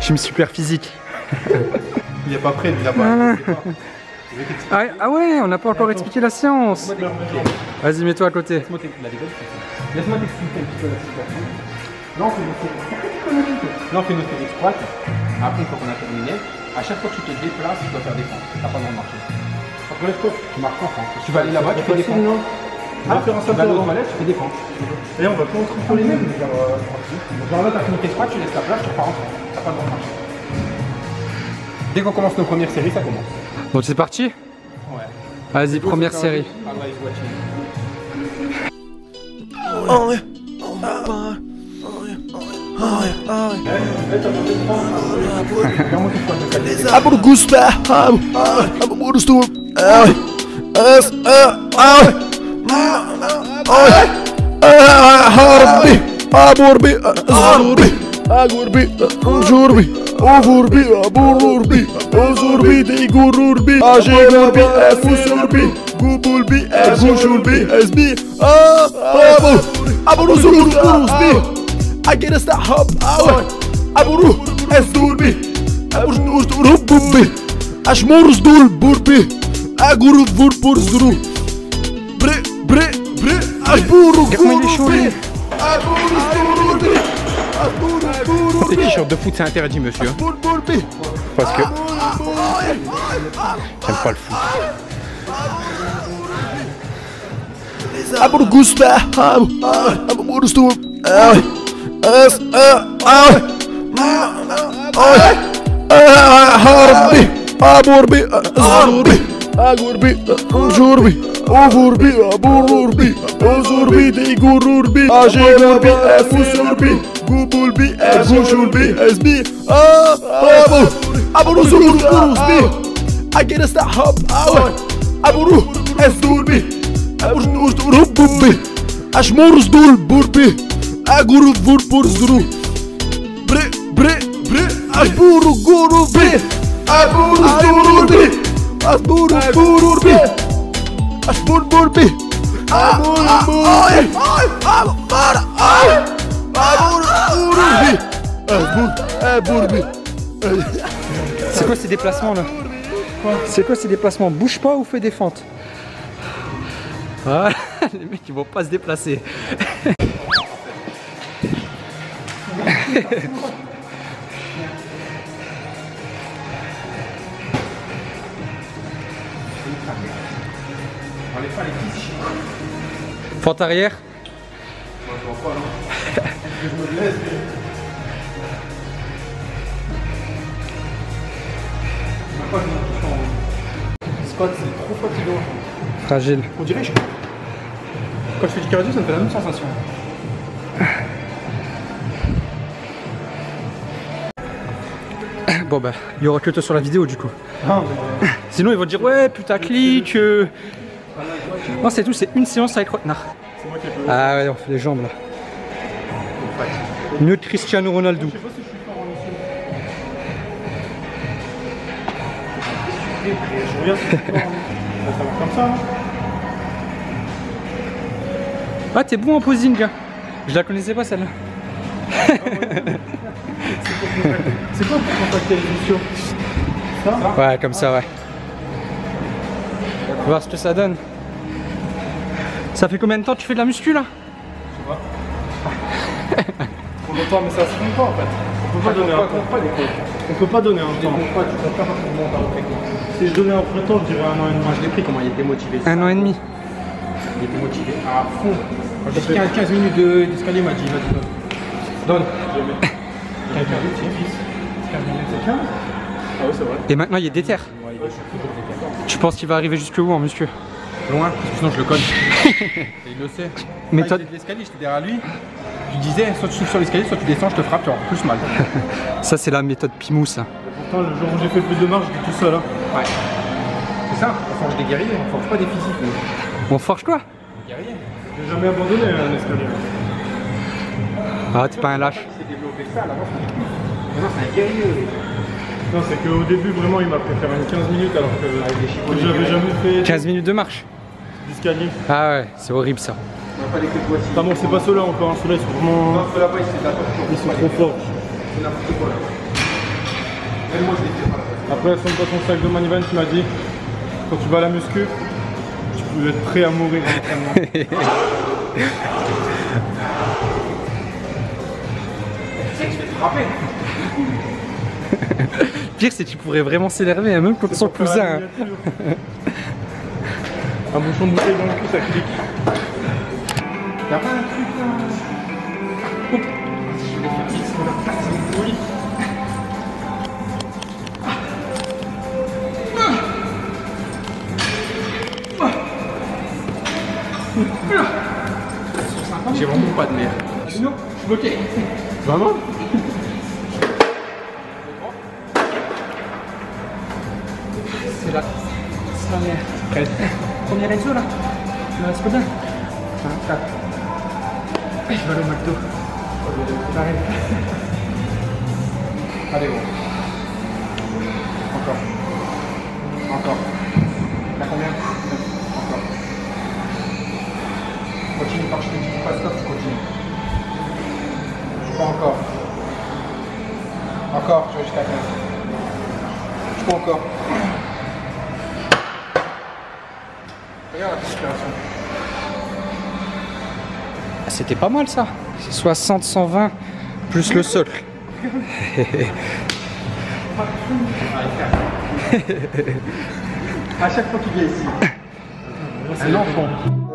Team super physique. Il est pas prêt, il a pas. Ah, ah ouais, on n'a pas encore expliqué la séance. Vas-y, mets-toi à côté. Laisse-moi t'expliquer un petit peu la situation. Là, on fait nos séries. Là, on fait nos séries squat. Après, une fois qu'on a terminé, à chaque fois que tu te déplaces, tu dois faire des fentes. T'as pas le droit de marcher. Après, tu marches en fente. Tu vas aller là-bas, tu fais des fentes. Ah, tu vas aller aux toilettes, tu fais des fentes. Et on va pas entre les mêmes. Genre là, t'as fini tes squats, tu laisses ta place, tu repars en fente. T'as pas le droit de marcher. Dès qu'on commence nos premières séries, ça commence. Donc c'est parti Ouais. Vas-y, première série. Allah is Abro Gusta, abro Gusta, Harbi, Aburbi, Aburbi. Agurbi, Unjurbi, Uvurbi, aburbi Unzurbi, Digururbi, Agurbi, Fusurbi, Gubulbi, Gujurbi, Esbi, aburbi aburbi Zurbi, Against the hub, Aburu, Esdurbi, Aburbi, Ashmurus Dul Burbi, Aguru Vurpur Zuru, Bre, Bre, Bre, Aburu Gurbi, Aburu Zurbi, Aburu Tes Zurbi, t-shirts de foot, c'est interdit, monsieur. Parce que j'aime pas le foot. اس هربي ابوربي زوربي اغوربي انجوربي اوفوربي ابوروربي اوزوربي ديغوروربي اجيغوربي افوسوربي غوبولبي اغوشوربي اسبي ابو ابو زوربي أجي نستحب اوي ابو روح اسدوربي ابو رشدور هبوبي اشمور دول بوربي. Dul Burbi, Aguru Vurpur Zuru, Bre, Bre, Bre, Aburu Guru Bre, Aburu Zurbi, Aburu Bururbi, Ashmur Burbi, Aburu Burbi, Aburu Burbi, Abur, Aburbi. C'est quoi ces déplacements là C'est quoi ces déplacements Bouge pas ou fais des fentes. Voilà, les mecs ils vont pas se déplacer. Fente arrière Squat, c'est trop fatigant. Fragile. On dirait, je... quand je fais du cardio, ça me fait la même sensation. Bon bah, il y aura que toi sur la vidéo du coup. Mais... Sinon ils vont dire ouais putain clic. euh. Non c'est tout, c'est une séance avec Rotnar. c'est moi qui ai peu. Ah ouais on fait les jambes là. Mieux que Cristiano Ronaldo. Hein. Ah t'es bon en posing gars. Je la connaissais pas celle-là. C'est quoi pour contacter les Ça Ouais comme ça ouais. On va voir ce que ça donne. Ça fait combien de temps que tu fais de la muscu là Pour longtemps, mais ça se compte pas en fait. On peut pas donner un temps. On peut pas donner un temps. Si je donnais un vrai temps, je dirais un an et demi. Moi je l'ai pris comment il était motivé. Un an et demi. Il était motivé à fond. Quand j'ai fait 15, 15 minutes de- d'escalier, il m'a dit vas-y donne. Donne. Et maintenant il est déter. Ouais, il est chaud. Tu penses qu'il va arriver jusque où en muscu Loin, parce que sinon je le cogne. Et il le sait. Mais Mais toi- de l'escalier, j'étais derrière lui. Je lui disais, soit tu sauves sur l'escalier, soit tu descends, je te frappe, tu auras plus mal. Ça c'est la méthode Pimou ça. Pourtant, le jour où j'ai fait le plus de marche, j'étais tout seul. Hein. Ouais. C'est ça, on forge des guerriers, on forge pas des physiques. On forge quoi Des guerriers. J'ai jamais abandonné un escalier. Ah t'es pas un lâche. Ça l'avance. C'est un guerrier. Non, c'est qu'au début, vraiment, il m'a fait faire une 15 minutes alors que que j'avais jamais fait 15 minutes de marche. d'escalier. Ah ouais, c'est horrible ça. On va pas les que voici. Ah bon, c'est pas ceux-là encore, hein. ceux-là ils sont vraiment. Non, ceux là-bas, ils sont trop forts. C'est n'importe quoi là. Même moi, je les fais pas. Après, sonne pas ton sac de Manivan qui m'a dit quand tu vas à la muscu, tu peux être prêt à mourir sais que je vais te frapper. Pire, c'est que tu pourrais vraiment s'énerver, hein, même contre son cousin. hein. Un bouchon de bouteille dans le cul, ça clique. Y'a pas un truc là Hop. Je vais faire X, on va passer une folie. J'ai vraiment pas de nerfs. Sinon, je suis bloqué. Vraiment C'est la... C'est là combien 1, 4. Je vais aller au McDo. J'arrive. Allez, bon. Encore. Encore, tu vas jusqu'à 15. Je peux encore. Regarde la respiration. Ah, C'était pas mal ça. C'est 60, 120 plus le socle. À chaque fois qu'il vient ici. Un enfant.